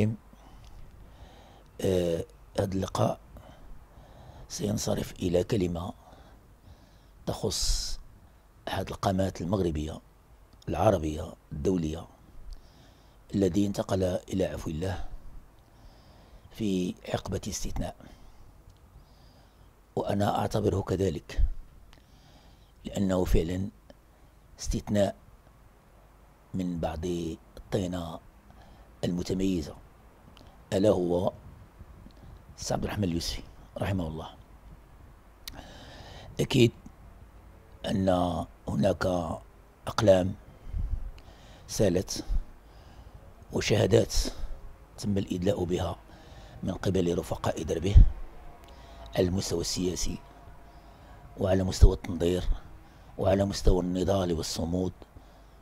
الرحيم. آه هذا اللقاء سينصرف إلى كلمة تخص أحد القامات المغربية العربية الدولية الذي انتقل إلى عفو الله في حقبة استثناء. وأنا أعتبره كذلك لأنه فعلا استثناء من بعض الطينة المتميزة. ألا هو سعد عبد الرحمن اليوسفي رحمه الله. أكيد أن هناك أقلام سالت وشهادات تم الإدلاء بها من قبل رفقاء دربه على المستوى السياسي وعلى مستوى التنظير وعلى مستوى النضال والصمود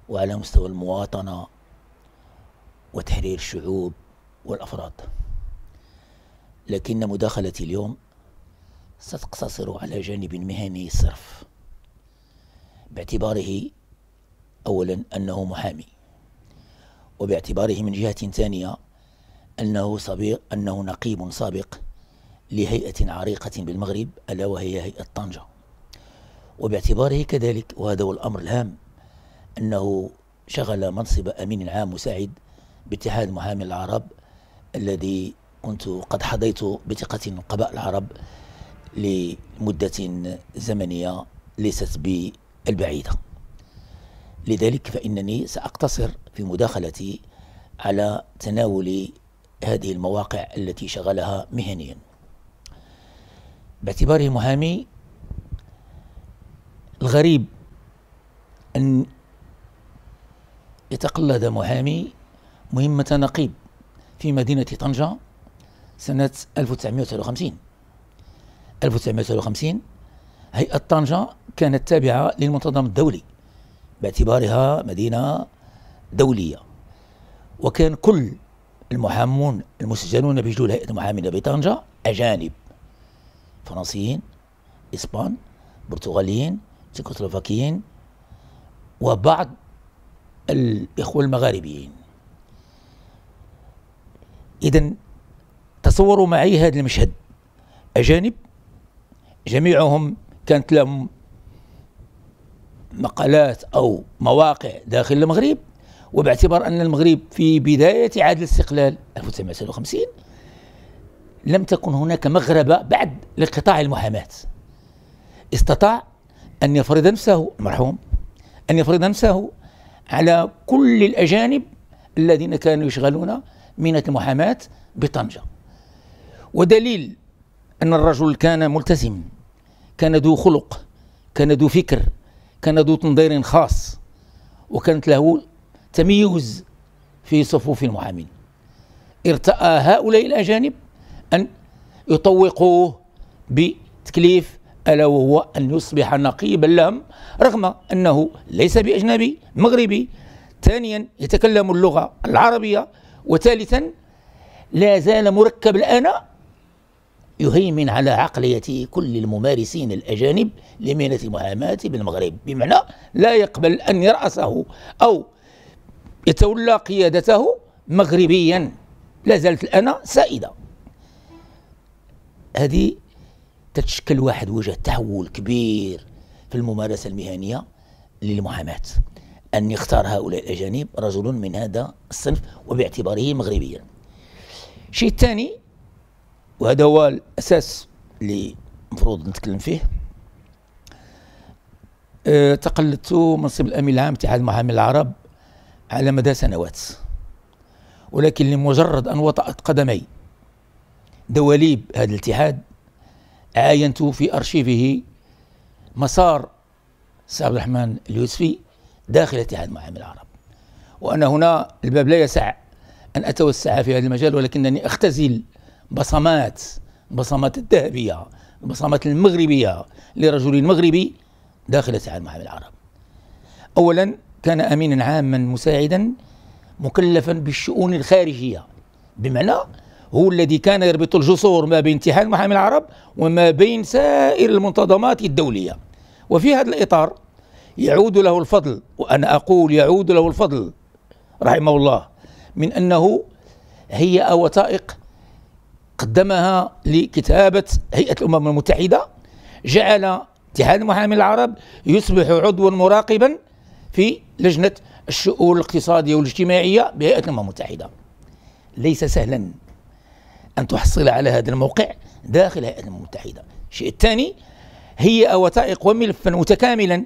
وعلى مستوى المواطنة وتحرير الشعوب والأفراد. لكن مداخلتي اليوم ستقتصر على جانب مهني صرف. باعتباره أولا أنه محامي وباعتباره من جهة ثانية أنه سابق أنه نقيب سابق لهيئة عريقة بالمغرب ألا وهي هيئة طنجة. وباعتباره كذلك وهذا هو الأمر الهام أنه شغل منصب أمين عام مساعد باتحاد محامي العرب الذي كنت قد حظيت بثقة قبائل العرب لمدة زمنية ليست بالبعيدة. لذلك فإنني سأقتصر في مداخلتي على تناول هذه المواقع التي شغلها مهنيا. باعتباره محامي الغريب أن يتقلد محامي مهمة نقيب. في مدينة طنجة سنة 1953 1953 هيئة طنجة كانت تابعة للمنتظم الدولي باعتبارها مدينة دولية. وكان كل المحامون المسجلون بجدول هيئة المحامين بطنجة أجانب. فرنسيين إسبان برتغاليين تشيكوسلوفاكيين وبعض الإخوة المغاربيين. إذا تصوروا معي هذا المشهد. أجانب؟ جميعهم كانت لهم مقالات أو مواقع داخل المغرب وباعتبار أن المغرب في بداية عهد الاستقلال 1950 لم تكن هناك مغربة بعد لقطاع المحاماة. استطاع أن يفرض نفسه المرحوم أن يفرض نفسه على كل الأجانب الذين كانوا يشغلون مهنة المحاماة بطنجة. ودليل أن الرجل كان ملتزم كان ذو خلق كان ذو فكر كان ذو تنظير خاص وكانت له تميز في صفوف المحامين. ارتأى هؤلاء الأجانب أن يطوقوه بتكليف ألا وهو أن يصبح نقيبا لهم رغم أنه ليس بأجنبي مغربي ثانيا يتكلم اللغة العربية وثالثا لا زال مركب الآن يهيمن على عقلية كل الممارسين الأجانب لمهنة المحاماة بالمغرب. بمعنى لا يقبل أن يرأسه أو يتولى قيادته مغربيا. لا زالت الآن سائدة. هذه تتشكل واحد وجه تحول كبير في الممارسة المهنية للمحاماة أن يختار هؤلاء الأجانب رجل من هذا الصنف وباعتباره مغربيا. الشيء الثاني وهذا هو الأساس اللي المفروض نتكلم فيه. أه تقلدت منصب الأمين العام اتحاد محامي العرب على مدى سنوات ولكن لمجرد أن وطأت قدمي دواليب هذا الاتحاد عاينت في أرشيفه مسار سعد الرحمن اليوسفي داخل اتحاد محامي العرب. وأنا هنا الباب لا يسع أن أتوسع في هذا المجال ولكنني أختزل بصمات بصمات الذهبية البصمات المغربية لرجل مغربي داخل اتحاد محامي العرب. أولا كان أمينا عاما مساعدا مكلفا بالشؤون الخارجية بمعنى هو الذي كان يربط الجسور ما بين اتحاد محامي العرب وما بين سائر المنتظمات الدولية. وفي هذا الإطار يعود له الفضل وأنا أقول يعود له الفضل رحمه الله من أنه هيئة وثائق قدمها لكتابة هيئة الأمم المتحدة جعل اتحاد المحامين العرب يصبح عضوا مراقبا في لجنة الشؤون الاقتصادية والاجتماعية بهيئة الأمم المتحدة. ليس سهلا أن تحصل على هذا الموقع داخل هيئة الأمم المتحدة. الشيء الثاني هي وثائق وملفا متكاملا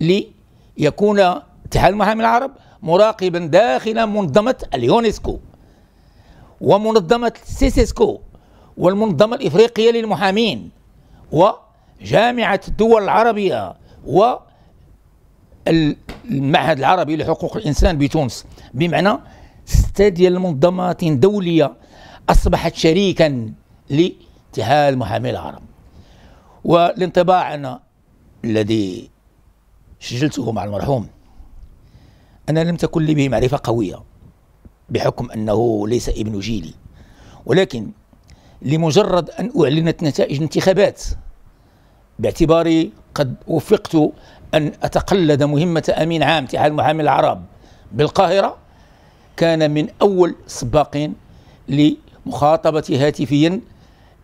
ليكون اتحاد المحامين العرب مراقبا داخل منظمة اليونسكو ومنظمة إيسيسكو والمنظمة الإفريقية للمحامين وجامعة الدول العربية والمعهد العربي لحقوق الإنسان بتونس. بمعنى ستة ديال المنظمات دولية أصبحت شريكا لاتحاد المحامين العرب. والانطباع الذي سجلته مع المرحوم. أنا لم تكن لي به معرفة قوية بحكم أنه ليس ابن جيلي. ولكن لمجرد أن أعلنت نتائج الانتخابات باعتباري قد وفقت أن أتقلد مهمة أمين عام اتحاد المحامين العرب بالقاهرة كان من أول سباقين لمخاطبة هاتفيا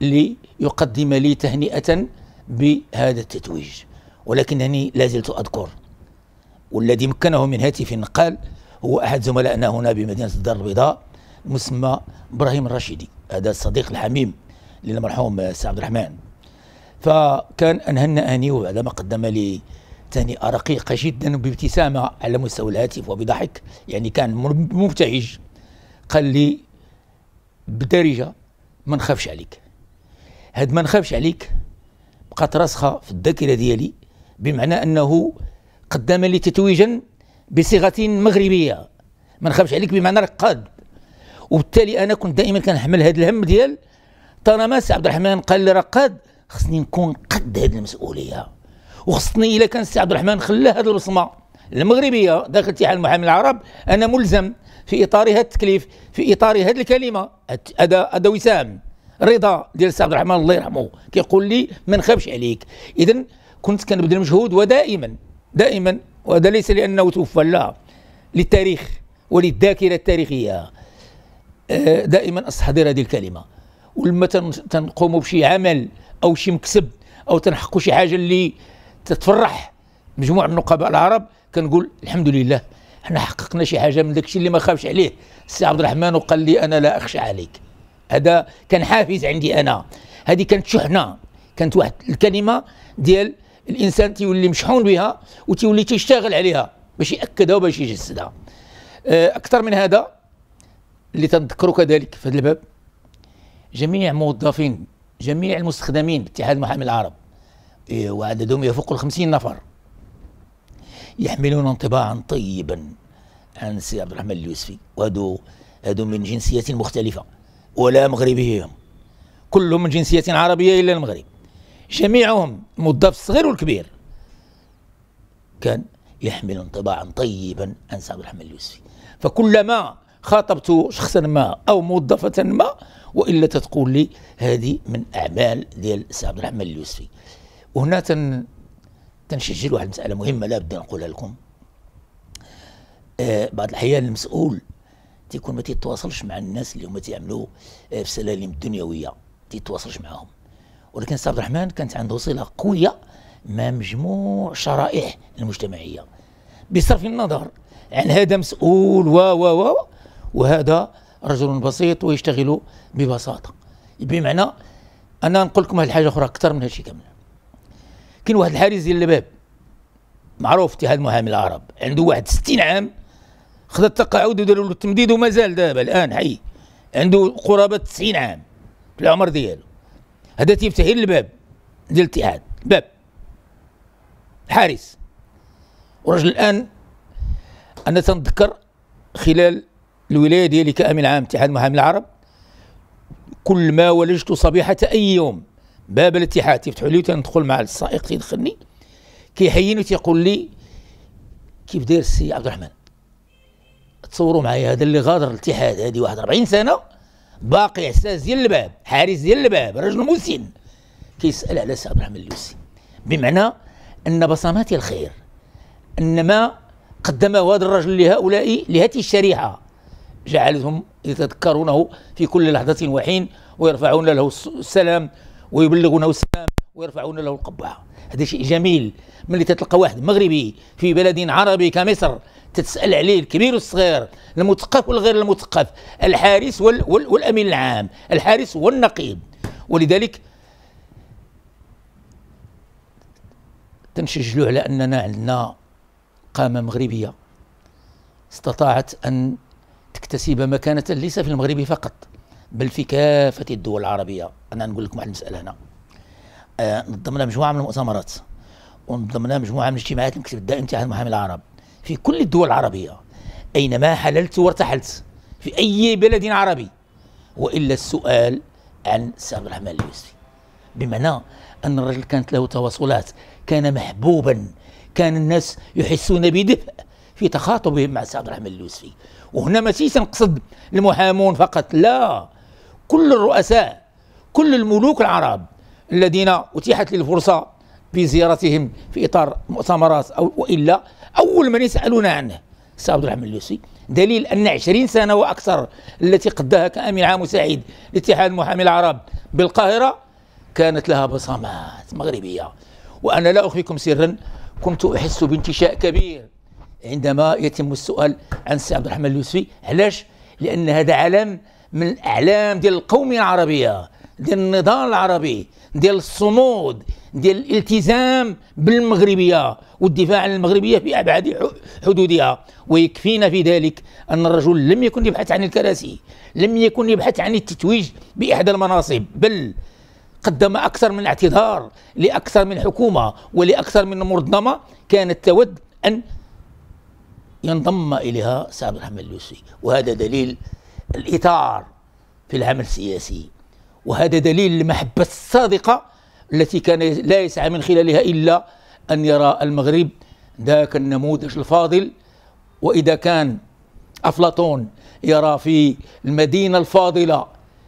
ليقدم لي تهنئة بهذا التتويج. ولكنني لا زلت أذكر. والذي مكنه من هاتف قال هو أحد زملائنا هنا بمدينة الدار البيضاء مسمى إبراهيم الرشيدي هذا الصديق الحميم للمرحوم سي عبد الرحمن. فكان أن هنأني وبعدما قدم لي تهنئة رقيقة جدا وبابتسامة على مستوى الهاتف وبضحك يعني كان مبتهج. قال لي بدارجة ما نخافش عليك. هاد ما نخافش عليك بقات راسخة في الذاكرة ديالي. بمعنى أنه قدم لي تتويجا بصيغه مغربية. ما نخافش عليك بمعنى رقاد. وبالتالي أنا كنت دائما كنحمل هذا الهم ديال طالما سي عبد الرحمن قال لي رقاد خصني نكون قد هذه المسؤولية. وخصني إلا كان سي عبد الرحمن خلى هذه البصمة المغربية داخل اتحاد المحامين العرب أنا ملزم في إطار هذا التكليف في إطار هذه الكلمة. هذا هذا وسام رضا ديال سي عبد الرحمن الله يرحمه كيقول لي ما نخافش عليك. اذا كنت كنبذل مجهود ودائما دائما وهذا ليس لأنه توفى لا للتاريخ وللذاكرة التاريخية. آه، دائما أستحضر هذه الكلمة. ولما تنقوموا بشي عمل أو شي مكسب أو تنحقوا شي حاجة اللي تتفرح مجموعة من النقباء العرب كنقول الحمد لله إحنا حققنا شي حاجة من داك الشيء اللي ما خافش عليه. السي عبد الرحمن وقال لي أنا لا أخشى عليك. هذا كان حافز عندي أنا. هذه كانت شحنة كانت واحد الكلمة ديال الإنسان تيولي مشحون بها وتيولي تيشتغل عليها باش ياكدها وباش يجسدها آه، أكثر من هذا اللي تنذكروا كذلك في هذا الباب جميع موظفين جميع المستخدمين باتحاد المحامي العرب إيه، وعددهم يفوق الخمسين نفر يحملون انطباعا طيبا عن سي عبد الرحمن اليوسفي. وهذو هذو من جنسيات مختلفة ولا مغربيين كلهم من جنسية عربية إلا المغرب. جميعهم موظف الصغير والكبير كان يحمل انطباعا طيبا عن سعد الرحمن اليوسفي. فكلما خاطبت شخصا ما أو موظفة ما وإلا تقول لي هذه من أعمال ديال سي عبد الرحمن اليوسفي. وهنا تن تنسجل واحد المسألة مهمة لا بد نقولها لكم. آه بعض الأحيان المسؤول تيكون ما تيتواصلش مع الناس اللي هما تيعملوا آه في السلالم الدنيويه تيتواصلش معاهم. ولكن سي عبد الرحمن كانت عنده صلة قوية مع مجموع شرائح المجتمعية. بصرف النظر عن هذا مسؤول و و و وهذا رجل بسيط ويشتغل ببساطة. بمعنى أنا نقول لكم واحد الحاجة أخرى أكثر من هادشي كامل. كاين واحد الحارس ديال الباب معروف اتحاد المحامي العرب عنده واحد 60 عام خذ التقاعد وداروا له التمديد ومازال دابا الآن حي. عنده قرابة 90 عام في العمر ديالو. هذا تيفتح الباب ديال الاتحاد باب. حارس. ورجل الآن أنا تنذكر خلال الولاية ديالي كأمين عام اتحاد المحامين العرب كل ما ولجت صبيحة أي يوم. باب الاتحاد. تفتحوا لي تندخل مع السائق تيدخلني كيحييني تيقول لي كيف داير السي عبد الرحمن؟ تصوروا معايا هذا اللي غادر الاتحاد هذه واحد 40 سنة باقي إحساس ديال الباب حارس ديال الباب رجل مسن. كيسأل على سي عبد الرحمن اللوسي بمعنى أن بصمات الخير أن ما قدمه هذا الرجل لهؤلاء لهذه الشريحة. جعلتهم يتذكرونه في كل لحظة وحين ويرفعون له السلام ويبلغونه السلام ويرفعون له القبعة. هذا شيء جميل. ملي تتلقى واحد مغربي في بلد عربي كمصر تتسأل عليه الكبير والصغير المثقف والغير المثقف الحارس وال وال والأمين العام الحارس والنقيب. ولذلك تنشجلوا على أننا عندنا قامة مغربية. استطاعت أن تكتسب مكانة ليس في المغرب فقط بل في كافة الدول العربية. أنا نقول لكم واحد المسألة هنا. آه نظمنا مجموعة من المؤتمرات ونظمنا مجموعة من الاجتماعات المكتب الدائم تاع المحامين العرب. في كل الدول العربية. أينما حللت وارتحلت في أي بلد عربي. وإلا السؤال عن سي عبد الرحمن اليوسفي بمعنى أن الرجل كانت له تواصلات كان محبوبا كان الناس يحسون بدفء في تخاطبهم مع سي عبد الرحمن اليوسفي وهنا ماشي تنقصد المحامون فقط. لا كل الرؤساء كل الملوك العرب الذين أتيحت للفرصة في زيارتهم في إطار مؤتمرات أو وإلا أول من يسألون عنه. سي عبد الرحمن اليوسفي دليل أن عشرين سنة وأكثر التي قضاها كأمين عام مساعد لاتحاد المحامي العرب بالقاهرة كانت لها بصمات مغربية. وأنا لا أخفيكم سرا كنت أحس بانتشاء كبير عندما يتم السؤال عن السي عبد الرحمن اليوسفي علاش؟ لأن هذا علم من الأعلام ديال القومية العربية. ديال النضال العربي ديال الصمود ديال الالتزام بالمغربية والدفاع عن المغربية في أبعد حدودها. ويكفينا في ذلك أن الرجل لم يكن يبحث عن الكراسي لم يكن يبحث عن التتويج بإحدى المناصب بل قدم أكثر من اعتذار لأكثر من حكومة ولأكثر من منظمة كانت تود أن ينضم إليها سي عبد الرحمن اليوسفي وهذا دليل الإطار في العمل السياسي. وهذا دليل المحبة الصادقة التي كان لا يسعى من خلالها إلا أن يرى المغرب ذاك النموذج الفاضل. وإذا كان أفلاطون يرى في المدينة الفاضلة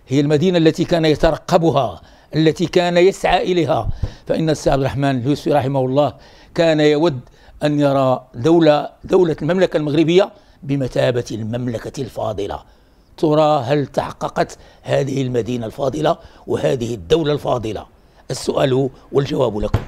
هي المدينة التي كان يترقبها التي كان يسعى إليها فإن السيد عبد الرحمن اليوسفي رحمه الله كان يود أن يرى دولة دولة المملكة المغربية بمثابة المملكة الفاضلة. ترى هل تحققت هذه المدينة الفاضلة وهذه الدولة الفاضلة؟ السؤال والجواب لكم.